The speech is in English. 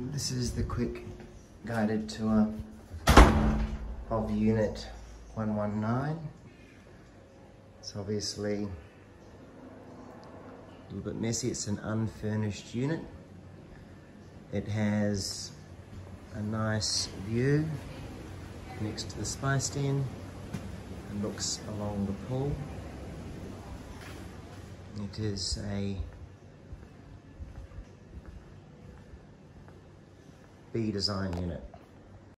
This is the quick guided tour of unit 119. It's obviously a little bit messy. It's an unfurnished unit. It has a nice view next to the spice den and looks along the pool. It is a B design unit.